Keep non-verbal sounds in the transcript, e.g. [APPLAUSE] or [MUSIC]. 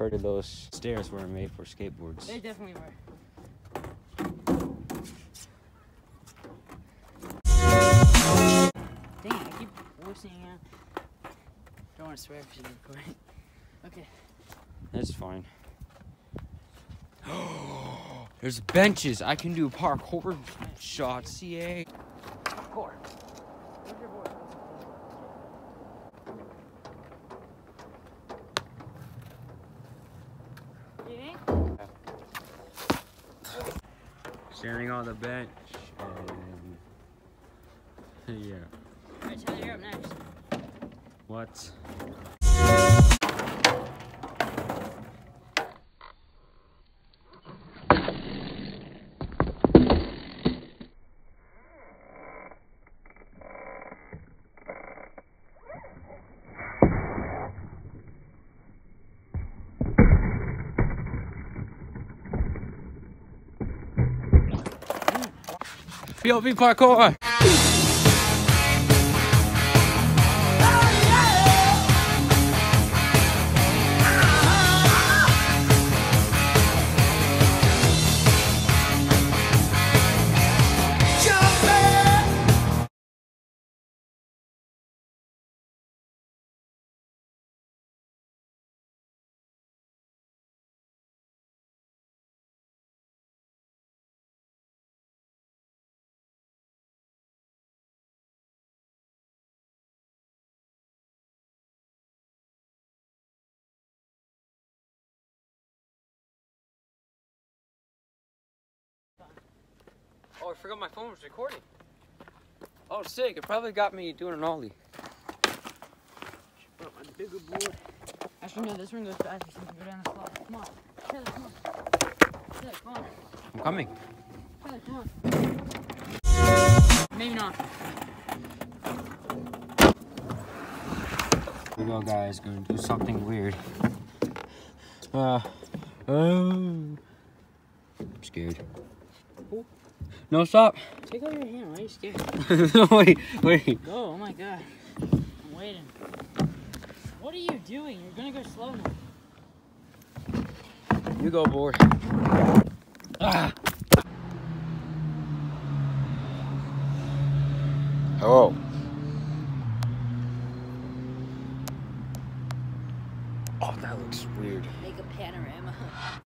this. Heard of those stairs weren't made for skateboards. They definitely were. Dang, I keep listening out. Don't want to swear if she's recording. Okay. That's fine. [GASPS] There's benches. I can do parkour shots. CA. Core. Where's your board? You think? Standing on the bench. And [LAUGHS] yeah. Alright, Tyler, you're up next. What? PLP parkour! I forgot my phone was recording. Oh, sick. It probably got me doing an ollie. Put my bigger board. Actually, no, this one goes faster since we go down the clock. Come on. Tyler, come on. Tyler, come on. I'm coming. Tyler, come on. Maybe not. Here we go, guys. Gonna do something weird. Uh, oh. I'm scared. No, stop. Take out your hand. Why are you scared? [LAUGHS] wait, wait. Go. Oh my god. I'm waiting. What are you doing? You're gonna go slow now. You go, board. Ah. Oh. Oh, that looks weird. Make a panorama.